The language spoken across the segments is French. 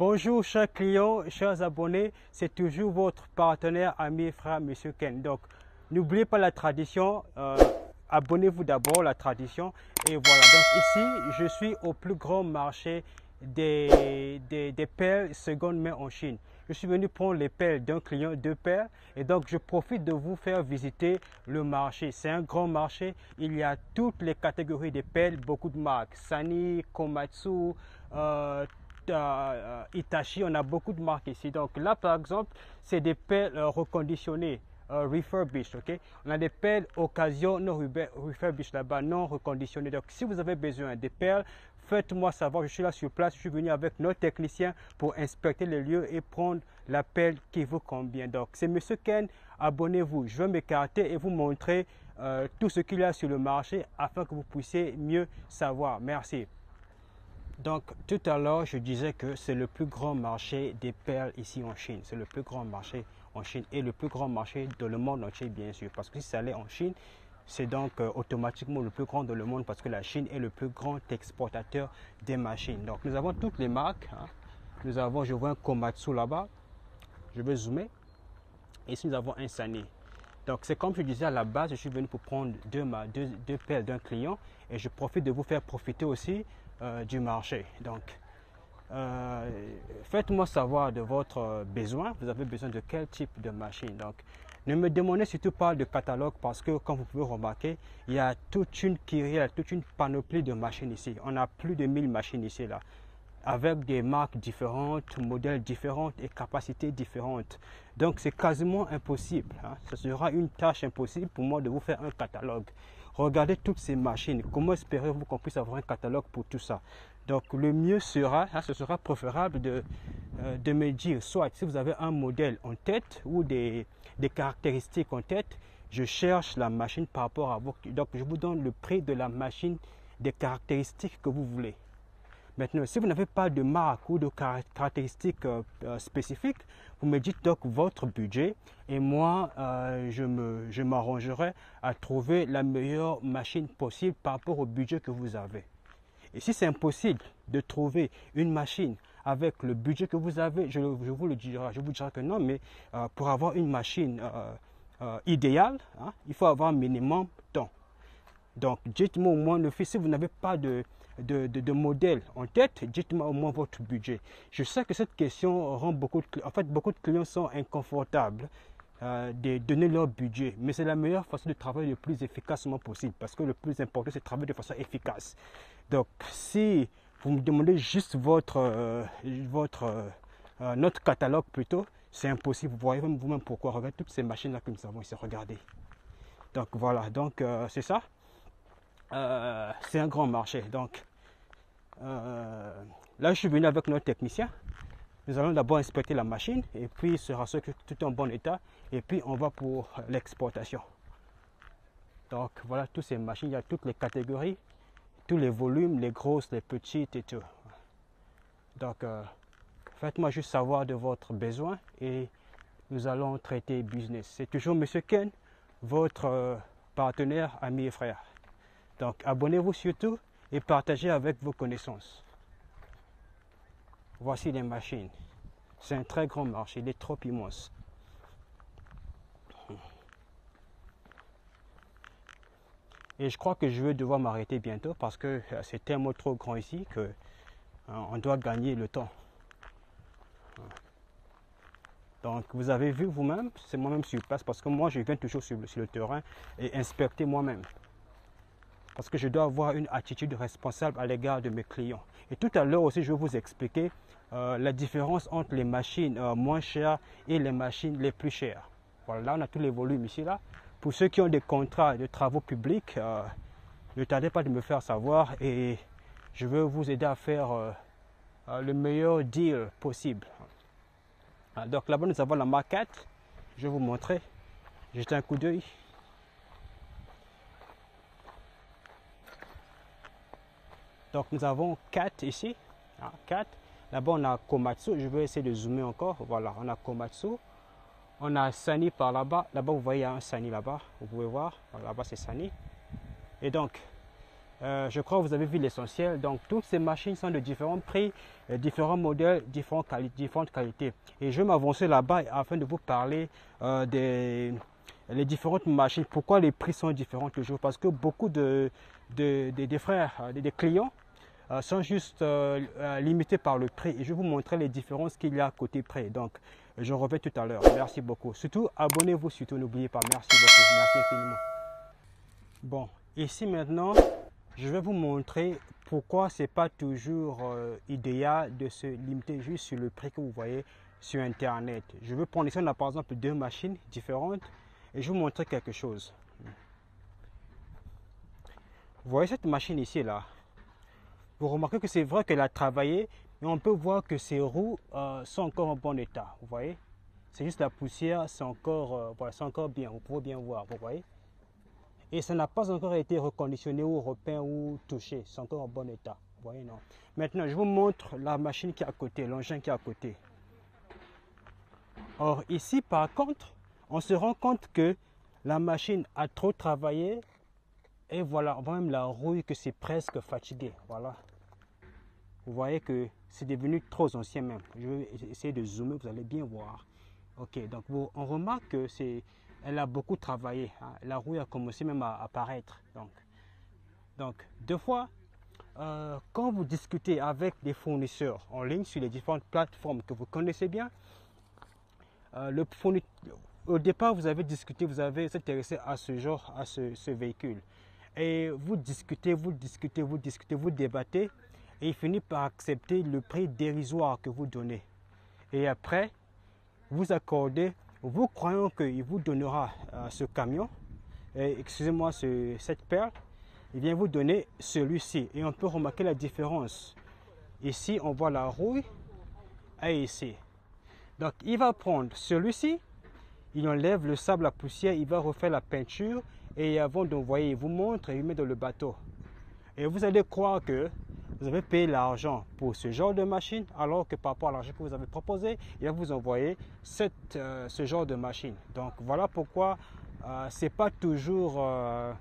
Bonjour chers clients, chers abonnés, c'est toujours votre partenaire, ami frère, Monsieur Ken. Donc, n'oubliez pas la tradition, euh, abonnez-vous d'abord la tradition. Et voilà, donc ici, je suis au plus grand marché des, des, pelles seconde main en Chine. Je suis venu prendre les pelles d'un client, deux pelles, et donc je profite de vous faire visiter le marché. C'est un grand marché, il y a toutes les catégories de pelles, beaucoup de marques, Sani, Komatsu, euh, euh, Itachi, on a beaucoup de marques ici. Donc là, par exemple, c'est des pelles euh, reconditionnées. Euh, refurbished, ok? On a des pelles occasion non refurbished là-bas, non reconditionnées. Donc, si vous avez besoin de perles, faites-moi savoir. Je suis là sur place. Je suis venu avec nos techniciens pour inspecter les lieux et prendre la pelle qui vous convient. Donc, c'est Monsieur Ken. Abonnez-vous. Je vais m'écarter et vous montrer euh, tout ce qu'il y a sur le marché afin que vous puissiez mieux savoir. Merci. Donc, tout à l'heure, je disais que c'est le plus grand marché des perles ici en Chine. C'est le plus grand marché en Chine et le plus grand marché dans le monde entier, bien sûr. Parce que si ça allait en Chine, c'est donc euh, automatiquement le plus grand dans le monde parce que la Chine est le plus grand exportateur des machines. Donc, nous avons toutes les marques. Hein. Nous avons, je vois un Komatsu là-bas. Je vais zoomer. Ici, nous avons un Sani. Donc, c'est comme je disais à la base, je suis venu pour prendre deux, deux, deux paires d'un client et je profite de vous faire profiter aussi euh, du marché. Donc, euh, faites-moi savoir de votre besoin. Vous avez besoin de quel type de machine? Donc, ne me demandez surtout pas de catalogue parce que, comme vous pouvez remarquer, il y a toute une kyrielle, toute une panoplie de machines ici. On a plus de 1000 machines ici, là, avec des marques différentes, modèles différents et capacités différentes. Donc, c'est quasiment impossible. Hein. Ce sera une tâche impossible pour moi de vous faire un catalogue. Regardez toutes ces machines. Comment espérez-vous qu'on puisse avoir un catalogue pour tout ça? Donc le mieux sera, hein, ce sera préférable de, euh, de me dire, soit si vous avez un modèle en tête ou des, des caractéristiques en tête, je cherche la machine par rapport à vous. Donc je vous donne le prix de la machine, des caractéristiques que vous voulez. Maintenant, si vous n'avez pas de marque ou de caractéristiques euh, euh, spécifiques, vous me dites donc votre budget et moi, euh, je m'arrangerai à trouver la meilleure machine possible par rapport au budget que vous avez. Et si c'est impossible de trouver une machine avec le budget que vous avez, je, vous le dirai, je vous dirai que non, mais pour avoir une machine idéale, hein, il faut avoir un minimum temps. Donc, dites-moi au moins le fait, si vous n'avez pas de, de, de, modèle en tête, dites-moi au moins votre budget. Je sais que cette question rend beaucoup de, en fait, beaucoup de clients sont inconfortables euh, de donner leur budget, mais c'est la meilleure façon de travailler le plus efficacement possible parce que le plus important, c'est de travailler de façon efficace. Donc, si vous me demandez juste votre, euh, votre euh, notre catalogue plutôt, c'est impossible. Vous voyez vous-même pourquoi. Regardez toutes ces machines-là que nous avons ici. Regardez. Donc voilà, donc c'est ça. c'est un grand marché. Donc euh, là, je suis venu avec notre technicien. Nous allons d'abord inspecter la machine et puis se rassurer que tout est en bon état. Et puis, on va pour l'exportation. Donc, voilà toutes ces machines. Il y a toutes les catégories, tous les volumes, les grosses, les petites et tout. Donc, euh, faites-moi juste savoir de votre besoin et nous allons traiter business. C'est toujours Monsieur Ken, votre euh, partenaire, ami et frère. Donc, abonnez-vous surtout et partagez avec vos connaissances. Voici les machines. C'est un très grand marché, il est trop immense. Et je crois que je vais devoir m'arrêter bientôt parce que euh, c'est tellement trop grand ici que euh, on doit gagner le temps. Donc vous avez vu vous-même, c'est moi-même sur place parce que moi je viens toujours sur le terrain et inspecter moi-même parce que je dois avoir une attitude responsable à l'égard de mes clients. Et tout à l'heure aussi, je vais vous expliquer euh, la différence entre les machines euh, moins chères et les machines les plus chères. Voilà, là on a tous les volumes ici là. Pour ceux qui ont des contrats de travaux publics, euh, ne tardez pas de me faire savoir et je vais vous aider à faire le meilleur deal possible. Ah, donc là-bas nous avons la maquette. Je vais vous montrer. Jetez un coup d'œil. Donc nous avons 4 ici. 4. Ah, Là-bas on a Komatsu. Je vais essayer de zoomer encore. Voilà, on a Komatsu. On a Sani par là-bas. Là-bas vous voyez un Sani là-bas. Vous pouvez voir. Là-bas c'est Sani. Et donc, Euh, je crois que vous avez vu l'essentiel. Donc, toutes ces machines sont de différents prix, euh, différents modèles, différentes, différentes qualités. Et je vais m'avancer là-bas afin de vous parler euh, des les différentes machines. Pourquoi les prix sont différents toujours? Parce que beaucoup de, de, frères, des clients, sont juste limités par le prix. Et je vais vous montrer les différences qu'il y a côté prix. Donc, je reviens tout à l'heure. Merci beaucoup. Surtout, abonnez-vous, surtout, n'oubliez pas. Merci beaucoup. Merci infiniment. Bon, ici maintenant, je vais vous montrer pourquoi ce n'est pas toujours euh, idéal de se limiter juste sur le prix que vous voyez sur Internet. Je vais prendre ici, on a par exemple deux machines différentes et je vais vous montrer quelque chose. Vous voyez cette machine ici là? Vous remarquez que c'est vrai qu'elle a travaillé, mais on peut voir que ses roues euh, sont encore en bon état. Vous voyez? C'est juste la poussière, c'est encore, euh, encore bien. Vous pouvez bien voir, vous voyez? Et ça n'a pas encore été reconditionné ou repeint ou touché. C'est encore en bon état. voyez, non? Maintenant, je vous montre la machine qui est à côté, l'engin qui est à côté. Or, ici, par contre, on se rend compte que la machine a trop travaillé. Et voilà, on voit même la rouille que c'est presque fatigué. Voilà. Vous voyez que c'est devenu trop ancien même. Je vais essayer de zoomer, vous allez bien voir. Ok, donc on remarque que c'est elle a beaucoup travaillé. Hein. La rouille a commencé même à apparaître. Donc, donc deux fois, euh, quand vous discutez avec des fournisseurs en ligne sur les différentes plateformes que vous connaissez bien, euh, le au départ, vous avez discuté, vous avez intéressé à ce genre, à ce, véhicule. Et vous discutez, vous discutez, vous discutez, vous débattez, et il finit par accepter le prix dérisoire que vous donnez. Et après, vous accordez vous croyez qu'il vous donnera euh, ce camion, excusez-moi cette perle, il vient vous donner celui-ci. Et on peut remarquer la différence. Ici, on voit la rouille et ici. Donc, il va prendre celui-ci, il enlève le sable, la poussière, il va refaire la peinture et avant d'envoyer, il vous montre et il met dans le bateau. Et vous allez croire que vous avez payé l'argent pour ce genre de machine, alors que par rapport à l'argent que vous avez proposé, il va vous envoyer euh, ce genre de machine. Donc voilà pourquoi euh, c'est pas toujours euh,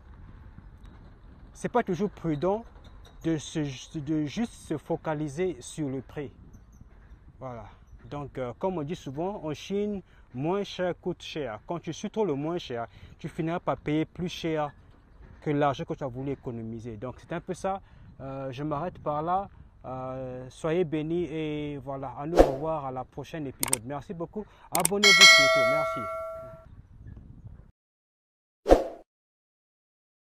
c'est pas toujours prudent de, de juste se focaliser sur le prix. Voilà. Donc, comme on dit souvent, en Chine, moins cher coûte cher. Quand tu suis trop le moins cher, tu finiras par payer plus cher que l'argent que tu as voulu économiser. Donc, c'est un peu ça. Euh, je m'arrête par là. Euh, soyez bénis et voilà, à nous revoir à la prochaine épisode. Merci beaucoup. Abonnez-vous surtout. Merci.